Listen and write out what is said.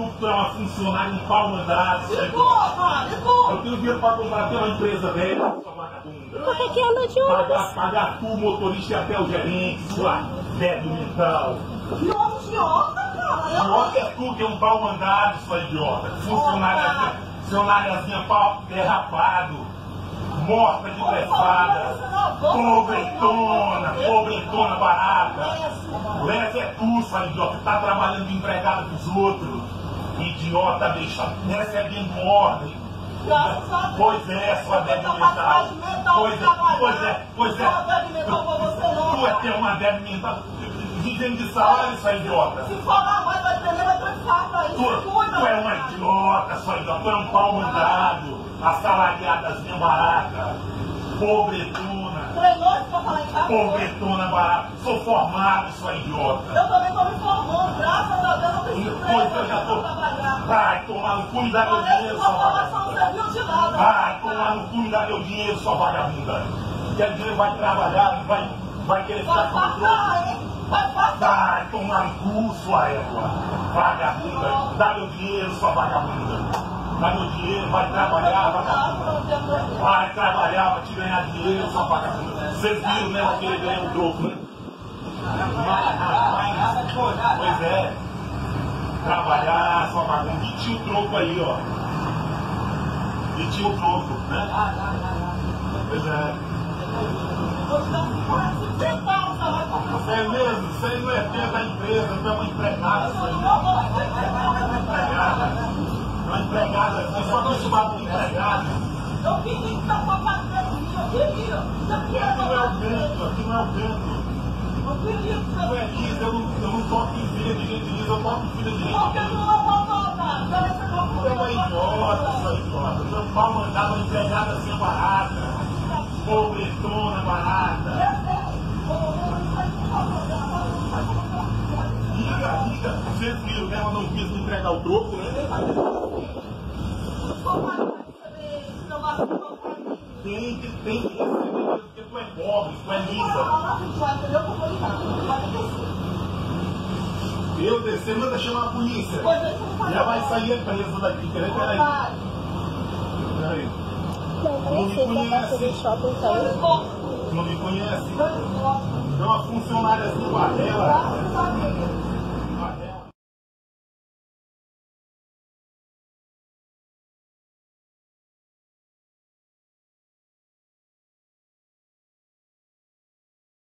tu que tu é uma funcionária, um pau mandado. E tu, mano? E tu? Eu tenho dinheiro pra comprar até uma empresa velha, sua vagabunda. Por que que anda de Pagar, ônibus? pagar tu, motorista e até o gerente, sua débil mental. Homem idiota, cara. Idiota é tu que é um pau mandado, sua idiota. Funcionária, funcionáriazinha pau derrapado, morta de pressada. Pobretona, pobretona barata. Essa é tu, sua idiota, que tá trabalhando de empregada dos outros. Idiota, bicha. Essa é bem ordem. Graças a Deus. Pois é, sua mental Pois é, pois é, pois é. Tu é ter uma débil mental. Vivendo de salário, sua idiota. Se falar mais, vai ter infarto aí. Tu, é uma idiota, sua idiota. Tu é um pau mandado. Assalariadazinha barata. Pobretona. Treinou isso pra falar em casa? Pobretona barata. Sou formado, sua idiota. Eu também tô me formando, graças a Deus eu Pois eu já tô. Vai tomar no cu e dar meu Mas dinheiro, sua vagabunda. Vai tomar no cu e dar meu dinheiro, sua vagabunda. Quer dizer, vai trabalhar, vai, vai querer Vai ficar com o hein? Vai. Vai tomar no cu, sua égua. Vagabunda. Dá meu dinheiro, sua vagabunda. Dá meu dinheiro, vai trabalhar, vagabunda. Vai trabalhar pra te ganhar dinheiro, sua vagabunda. Vocês viram, né, que ele ganhou o troco, né? Vai, vai, vai. Pois é. Trabalhar, sua vagabunda. E tinha o troco aí, ó. E tinha o troco, né? Pois é. Vou te dar 50 centavos, tá? Vai comprar. Isso é mesmo, isso aí não é teu da empresa, tu é uma empregada, isso aí. Que Uma empregada. Uma empregada, eu só tô chamado de empregada. Eu queria que tá pagando eu queria. Eu queria Aqui não é o canto, aqui não é o canto. Eu queria que Tu você... é aqui, eu não, eu não toco em filha de gente lisa, eu toco em filha de gente Por que tu não é uma idiota, sua idiota. Um pau mandado, uma empregada assim barata. Pobretona barata. Liga, liga. Vocês viram, né? Ela não quis entregar o troco, né? Tem que tem que receber, tu é pobre, tu é lisa. Eu descer, manda chamar a polícia. Já vai sair presa daqui, peraí, peraí. Peraí. Não, Não me tá conhece. Não me conhece? É uma funcionária assim, guardela.